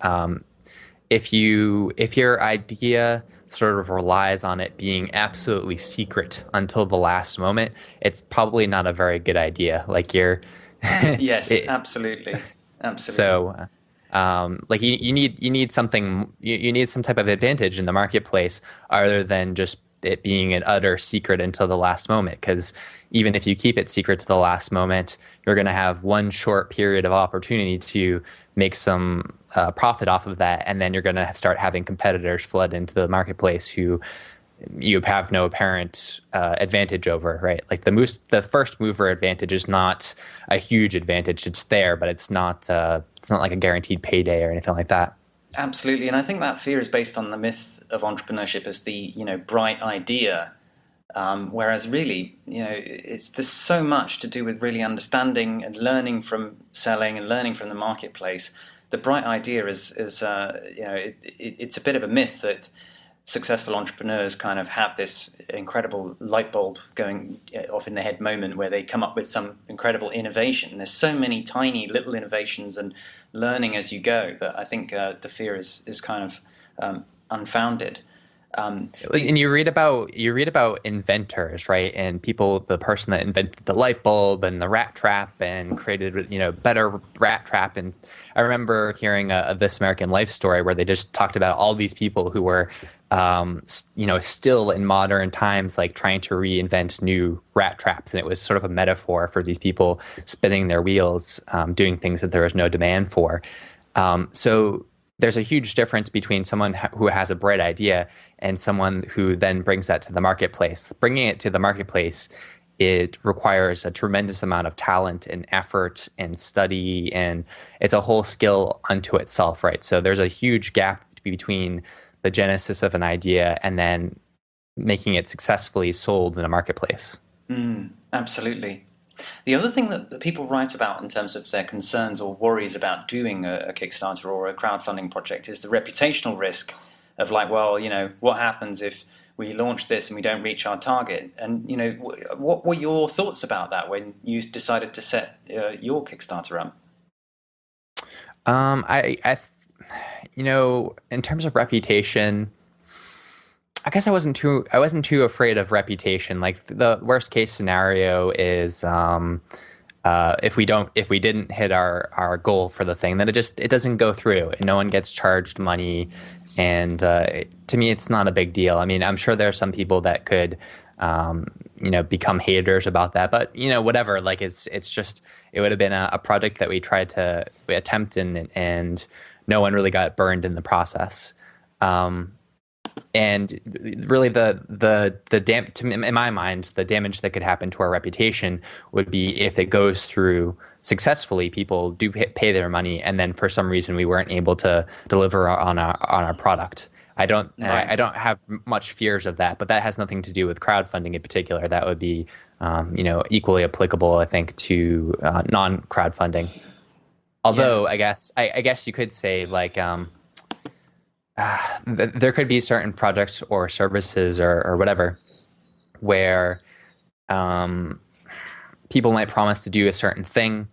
um, if you if your idea sort of relies on it being absolutely secret until the last moment, it's probably not a very good idea. Like you're yes, it, absolutely, absolutely. So, um, like you, you need you need something you, you need some type of advantage in the marketplace other than just it being an utter secret until the last moment because even if you keep it secret to the last moment you're going to have one short period of opportunity to make some uh, profit off of that and then you're going to start having competitors flood into the marketplace who you have no apparent uh, advantage over right? Like the moose the first mover advantage is not a huge advantage. It's there but it's not uh, it's not like a guaranteed payday or anything like that Absolutely, and I think that fear is based on the myth of entrepreneurship as the you know bright idea, um, whereas really you know it's there's so much to do with really understanding and learning from selling and learning from the marketplace. The bright idea is is uh, you know it, it, it's a bit of a myth that successful entrepreneurs kind of have this incredible light bulb going uh, off in their head moment where they come up with some incredible innovation. There's so many tiny little innovations and learning as you go that I think uh, the fear is is kind of um, unfounded. Um, and you read about you read about inventors, right? And people, the person that invented the light bulb and the rat trap and created, you know, better rat trap. And I remember hearing a, a This American Life story where they just talked about all these people who were, um, you know, still in modern times, like trying to reinvent new rat traps. And it was sort of a metaphor for these people spinning their wheels, um, doing things that there was no demand for. Um, so there's a huge difference between someone who has a bright idea and someone who then brings that to the marketplace. Bringing it to the marketplace it requires a tremendous amount of talent and effort and study and it's a whole skill unto itself right? So there's a huge gap between the genesis of an idea and then making it successfully sold in a marketplace. Mm, absolutely the other thing that, people write about in terms of their concerns or worries about doing a, a, Kickstarter or a crowdfunding project is the reputational risk of like, well, you know, what happens if we launch this and we don't reach our target? And you know, what were your thoughts about that when you decided to set uh, your Kickstarter up? Um, I, I, you know, in terms of reputation, I guess I wasn't too I wasn't too afraid of reputation. Like the worst case scenario is um, uh, if we don't if we didn't hit our our goal for the thing, then it just it doesn't go through and no one gets charged money. And uh, to me, it's not a big deal. I mean, I'm sure there are some people that could. Um, you know, become haters about that, but you know, whatever. Like it's it's just it would have been a, a project that we tried to attempt and and no one really got burned in the process. Um, and really the the the dam to, in my mind the damage that could happen to our reputation would be if it goes through successfully people do pay their money and then for some reason we weren't able to deliver on our on our product i don't right. I, I, don't have much fears of that but that has nothing to do with crowdfunding in particular that would be um, you know equally applicable i think to uh, non crowdfunding although yeah. i guess I, I, guess you could say like um, there could be certain projects or services or, or whatever where um, people might promise to do a certain thing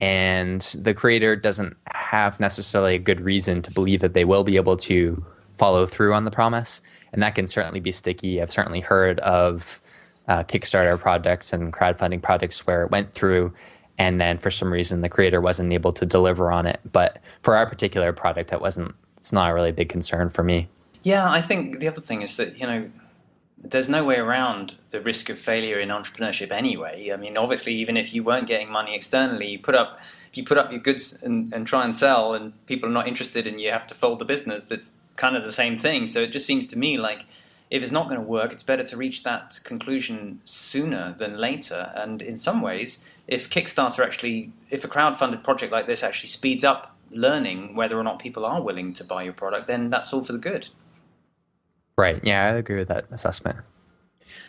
and the creator doesn't have necessarily a good reason to believe that they will be able to follow through on the promise. And that can certainly be sticky. I've certainly heard of uh, kickstarter projects and crowdfunding projects where it went through and then for some reason the creator wasn't able to deliver on it. But for our particular project that wasn't it's not really a big concern for me. Yeah, I think the other thing is that you know there's no way around the risk of failure in entrepreneurship anyway. I mean, obviously, even if you weren't getting money externally, you put up if you put up your goods and, and try and sell, and people are not interested, and you have to fold the business. That's kind of the same thing. So it just seems to me like if it's not going to work, it's better to reach that conclusion sooner than later. And in some ways, if Kickstarter actually, if a crowd-funded project like this actually speeds up learning whether or not people are willing to buy your product, then that's all for the good. Right. Yeah, I agree with that assessment.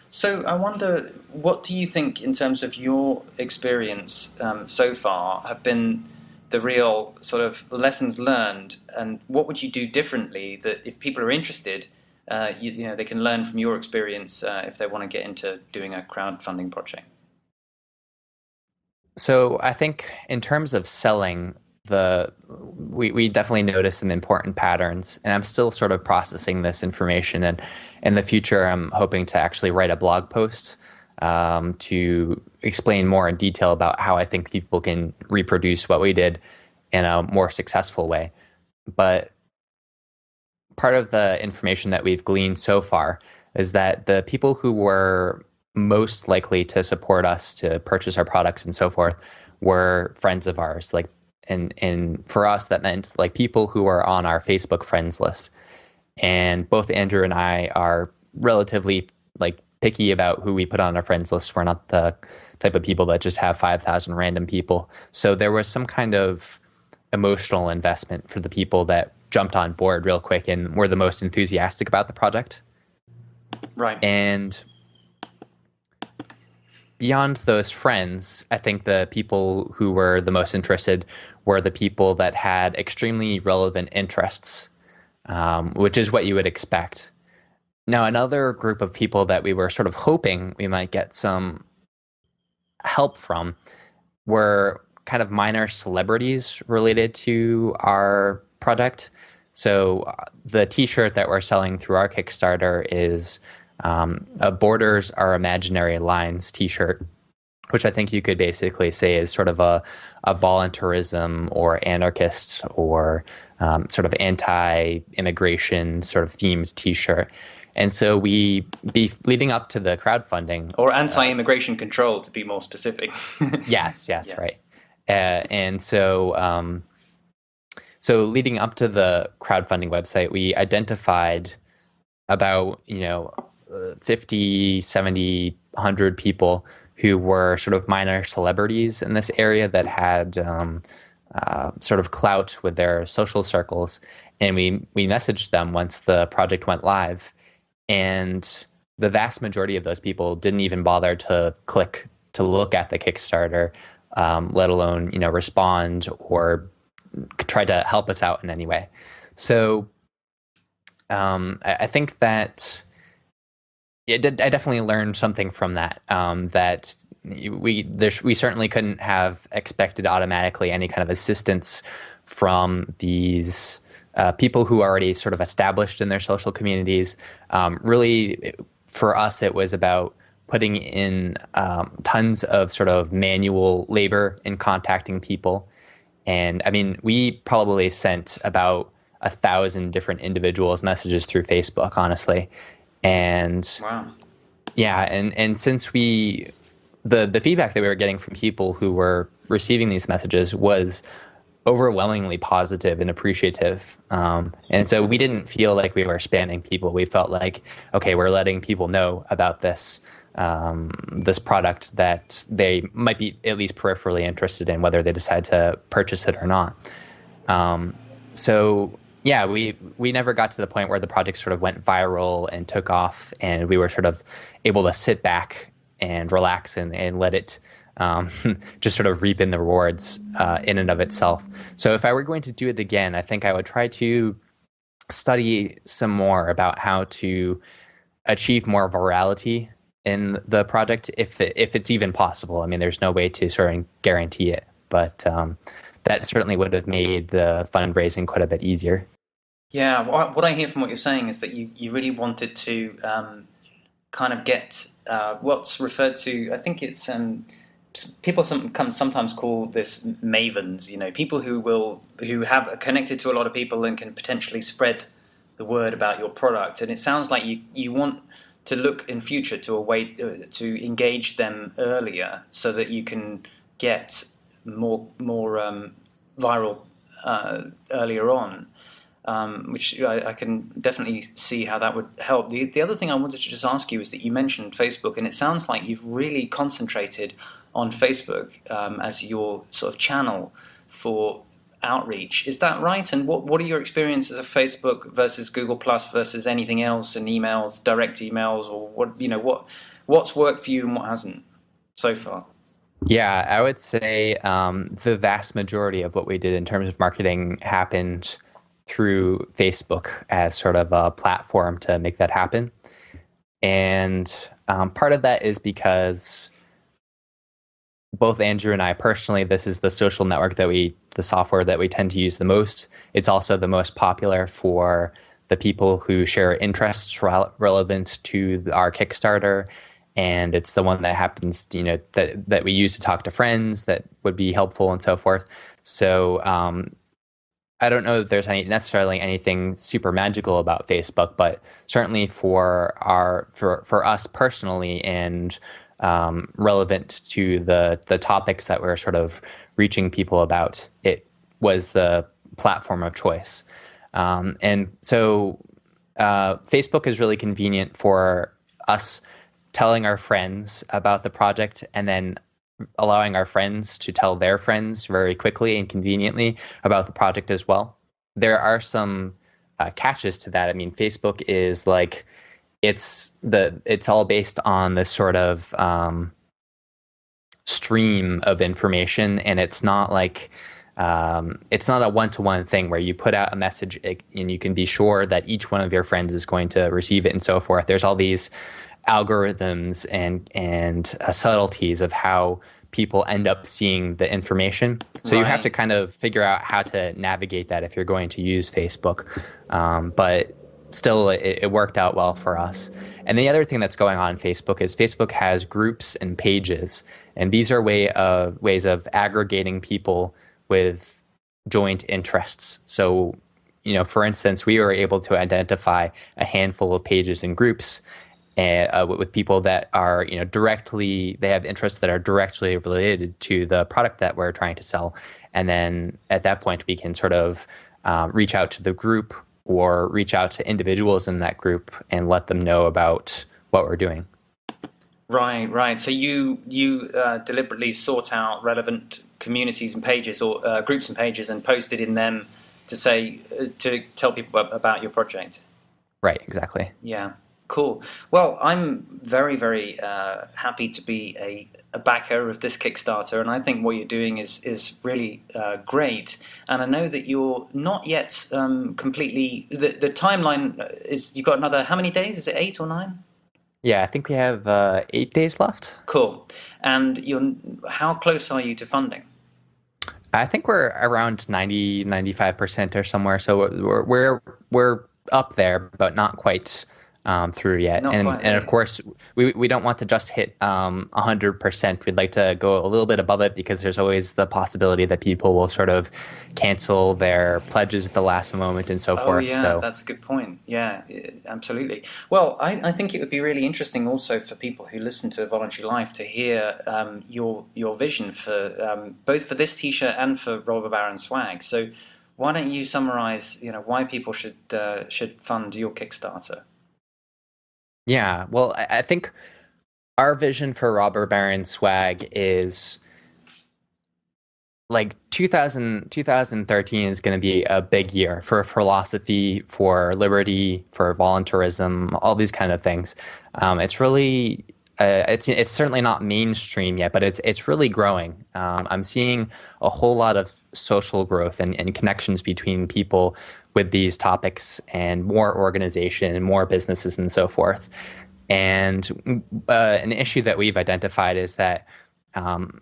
So I wonder, what do you think, in terms of your experience um, so far, have been the real sort of lessons learned, and what would you do differently that if people are interested, uh, you, you, know, they can learn from your experience uh, if they want to get into doing a crowdfunding project? So I think in terms of selling, the we, we definitely noticed some important patterns and i'm still sort of processing this information and in the future i'm hoping to actually write a blog post um, to explain more in detail about how i think people can reproduce what we did in a more successful way. But part of the information that we've gleaned so far is that the people who were most likely to support us to purchase our products and so forth were friends of ours like and and for us that meant like people who are on our Facebook friends list. And both Andrew and I are relatively like picky about who we put on our friends list. We're not the type of people that just have 5,000 random people. So there was some kind of emotional investment for the people that jumped on board real quick and were the most enthusiastic about the project. Right. And beyond those friends, I think the people who were the most interested were the people that had extremely relevant interests, um, which is what you would expect. Now, another group of people that we were sort of hoping we might get some help from were kind of minor celebrities related to our product. So, uh, the t shirt that we're selling through our Kickstarter is um, a Borders Are Imaginary Lines t shirt which I think you could basically say is sort of a, a voluntarism or anarchist or um, sort of anti-immigration sort of themes T-shirt. And so we, be leading up to the crowdfunding, or anti-immigration uh, control, to be more specific. yes, yes, yeah. right. Uh, and so, um, so leading up to the crowdfunding website, we identified about you know 50, 70, 100 people who were sort of minor celebrities in this area that had um, uh, sort of clout with their social circles. And we, we messaged them once the project went live. And the vast majority of those people didn't even bother to click to look at the Kickstarter, um, let alone you know respond or try to help us out in any way. So um, I, I think that I definitely learned something from that. Um, that we we certainly couldn't have expected automatically any kind of assistance from these uh, people who are already sort of established in their social communities. Um, really, for us, it was about putting in um, tons of sort of manual labor in contacting people. And I mean, we probably sent about a thousand different individuals messages through Facebook, honestly. And wow. yeah, and and since we the the feedback that we were getting from people who were receiving these messages was overwhelmingly positive and appreciative. Um, and so we didn't feel like we were spamming people. We felt like, okay, we're letting people know about this um, this product that they might be at least peripherally interested in, whether they decide to purchase it or not. Um, so yeah, we we never got to the point where the project sort of went viral and took off, and we were sort of able to sit back and relax and, and let it um, just sort of reap in the rewards uh, in and of itself. So if I were going to do it again, I think I would try to study some more about how to achieve more virality in the project, if it, if it's even possible. I mean, there's no way to sort of guarantee it, but um, that certainly would have made the fundraising quite a bit easier. Yeah, what I hear from what you're saying is that you, you really wanted to um, kind of get uh, what's referred to, I think it's um, people some, sometimes call this mavens. You know, people who will who have connected to a lot of people and can potentially spread the word about your product. And it sounds like you you want to look in future to a way uh, to engage them earlier so that you can get more more um, viral uh, earlier on um, which I, I, can definitely see how that would help. The, the other thing I wanted to just ask you is that you mentioned Facebook, and it sounds like you've really concentrated on Facebook um, as your sort of channel for outreach. Is that right? And what, what are your experiences of Facebook versus Google Plus versus anything else and emails, direct emails, or what you know what what's worked for you and what hasn't so far? Yeah, I would say um, the vast majority of what we did in terms of marketing happened through Facebook as sort of a platform to make that happen. And um, part of that is because both Andrew and I personally, this is the social network that we, the software that we tend to use the most. It's also the most popular for the people who share interests re- relevant to our Kickstarter. And it's the one that happens, you know, that, that we use to talk to friends that would be helpful and so forth. So um, I don't know that there's any necessarily anything super magical about Facebook, but certainly for our for for us personally and um, relevant to the the topics that we're sort of reaching people about. It was the platform of choice, um, and so uh, Facebook is really convenient for us telling our friends about the project and then allowing our friends to tell their friends very quickly and conveniently about the project as well. There are some uh, catches to that. I mean, Facebook is like it's the it's all based on this sort of um, stream of information, and it's not like um, it's not a one-to-one thing where you put out a message and you can be sure that each one of your friends is going to receive it and so forth. There's all these algorithms and and uh, subtleties of how people end up seeing the information. So right. you have to kind of figure out how to navigate that if you're going to use Facebook. Um, but still it, it, worked out well for us. And the other thing that's going on in Facebook is Facebook has groups and pages, and these are way of ways of aggregating people with joint interests. So, you know, for instance, we were able to identify a handful of pages and groups uh, with people that are you know directly they have interests that are directly related to the product that we're trying to sell and then at that point we can sort of um, reach out to the group or reach out to individuals in that group and let them know about what we're doing. Right, right. So you you uh, deliberately sought out relevant communities and pages or uh, groups and pages and posted in them to say uh, to tell people about your project. Right. Exactly. Yeah. Cool. Well, I'm very, very uh, happy to be a, a, backer of this Kickstarter, and I think what you're doing is is really uh, great. And I know that you're not yet um, completely. The, the timeline is you've got another how many days? Is it eight or nine? Yeah, I think we have uh, eight days left. Cool. And you're how close are you to funding? I think we're around 90, 95 percent or somewhere. So we're we're we're up there, but not quite um, through yet. and and of course, we, we don't want to just hit um, 100%. We'd like to go a little bit above it because there's always the possibility that people will sort of cancel their pledges at the last moment and so oh, forth. Yeah, so. that's a good point. Yeah, absolutely. Well, I, I think it would be really interesting also for people who listen to Voluntary Life to hear um, your your vision for um, both for this T-shirt and for Robber Baron swag. So why don't you summarize, you know, why people should uh, should fund your Kickstarter? Yeah, well, I, think our vision for Robber Baron swag is like 2000, 2013 is going to be a big year for philosophy, for liberty, for voluntarism, all these kind of things. Um, it's really uh, it's it's certainly not mainstream yet, but it's it's really growing. Um, I'm seeing a whole lot of social growth and, and connections between people with these topics, and more organization and more businesses and so forth. And uh, an issue that we've identified is that um,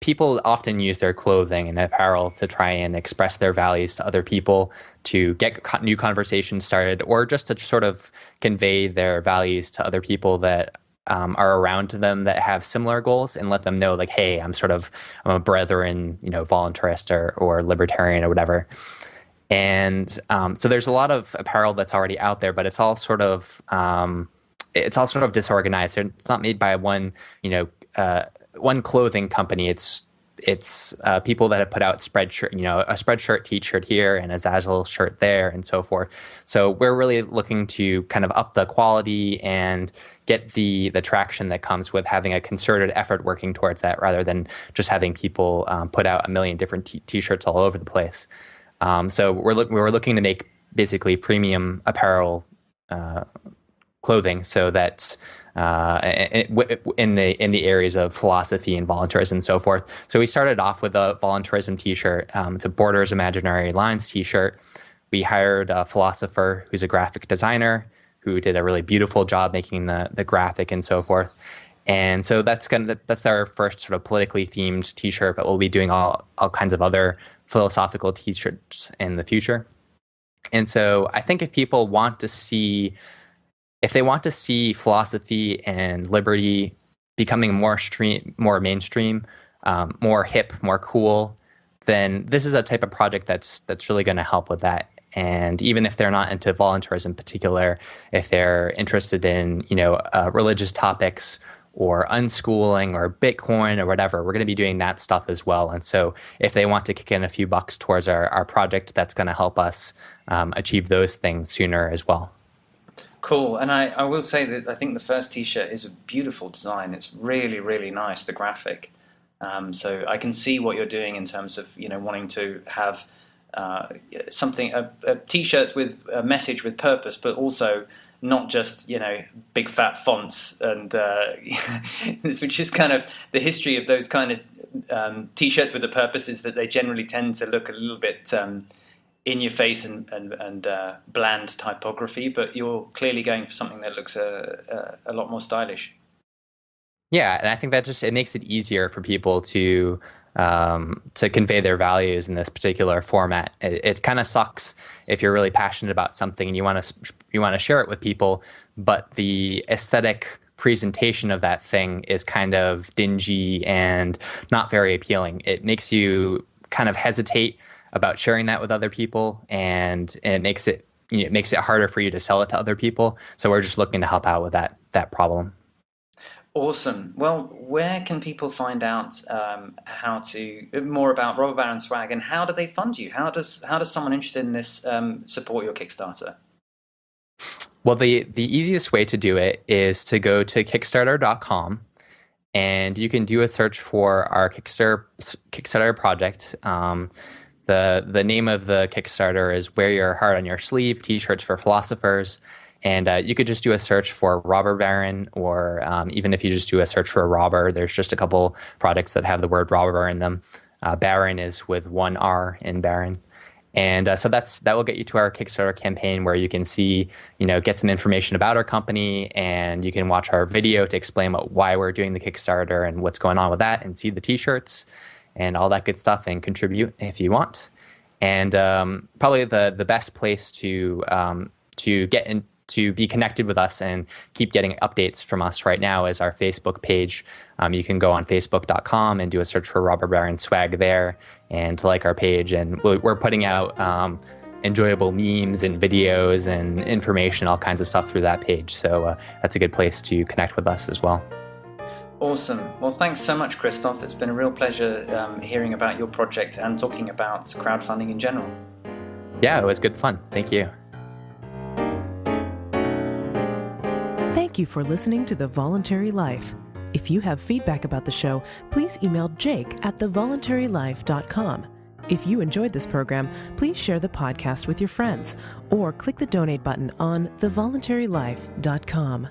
people often use their clothing and apparel to try and express their values to other people, to get new conversations started, or just to sort of convey their values to other people that um, are around them that have similar goals and let them know like hey i'm sort of i'm a brethren you know voluntarist or, or libertarian or whatever and um, so there's a lot of apparel that's already out there but it's all sort of um, it's all sort of disorganized it's not made by one you know uh, one clothing company it's it's uh, people that have put out spreadshirt, you know, a spreadshirt T-shirt here and a Zazzle shirt there, and so forth. So we're really looking to kind of up the quality and get the the traction that comes with having a concerted effort working towards that, rather than just having people um, put out a million different t- shirts all over the place. Um, so we're we're looking to make basically premium apparel uh, clothing, so that uh, in the in the areas of philosophy and voluntarism and so forth. So we started off with a voluntarism T-shirt. Um, it's a Borders Imaginary Lines T-shirt. We hired a philosopher who's a graphic designer who did a really beautiful job making the the graphic and so forth. And so that's gonna that's our first sort of politically themed T-shirt, but we'll be doing all all kinds of other philosophical T-shirts in the future. And so I think if people want to see if they want to see philosophy and liberty becoming more stream more mainstream, um, more hip, more cool, then this is a type of project that's that's really going to help with that. And even if they're not into voluntarism in particular, if they're interested in you know uh, religious topics or unschooling or Bitcoin or whatever, we're going to be doing that stuff as well. And so if they want to kick in a few bucks towards our, our project, that's going to help us um, achieve those things sooner as well. Cool. And I, I will say that I think the first t shirt is a beautiful design. It's really, really nice, the graphic. Um, so I can see what you're doing in terms of you know wanting to have uh, something a, a t-shirts with a message with purpose, but also not just you know big fat fonts and uh, which is kind of the history of those kind of um, t-shirts with the purpose is that they generally tend to look a little bit um, in your face and and, and uh, bland typography, but you're clearly going for something that looks a, a, a lot more stylish. Yeah, and I think that just it makes it easier for people to um, to convey their values in this particular format. It, it kind of sucks if you're really passionate about something and you want to you want to share it with people, but the aesthetic presentation of that thing is kind of dingy and not very appealing. It makes you kind of hesitate about sharing that with other people, and, and it makes it you know, it makes it harder for you to sell it to other people. So we're just looking to help out with that that problem. Awesome. Well, where can people find out um, how to more about Robber Baron Swag and how do they fund you? How does how does someone interested in this um, support your Kickstarter? Well, the the easiest way to do it is to go to Kickstarter.com, and you can do a search for our Kickstarter Kickstarter project. Um, the the name of the Kickstarter is "Wear Your Heart on Your Sleeve: T-shirts for Philosophers." And uh, you could just do a search for robber baron, or um, even if you just do a search for a robber, there's just a couple products that have the word robber in them. Uh, baron is with one R in baron. And uh, so that's that will get you to our Kickstarter campaign where you can see, you know, get some information about our company, and you can watch our video to explain what, why we're doing the Kickstarter and what's going on with that, and see the T-shirts and all that good stuff, and contribute if you want. And um, probably the the best place to um, to get in, to be connected with us and keep getting updates from us right now is our Facebook page. Um, you can go on facebook.com and do a search for Robber Baron Swag there and like our page. And we're putting out um, enjoyable memes and videos and information, all kinds of stuff through that page. So uh, that's a good place to connect with us as well. Awesome. Well, thanks so much, Kristov. It's been a real pleasure um, hearing about your project and talking about crowdfunding in general. Yeah, it was good fun. Thank you. Thank you for listening to The Voluntary Life. If you have feedback about the show, please email jake at thevoluntarylife.com. If you enjoyed this program, please share the podcast with your friends or click the donate button on thevoluntarylife.com.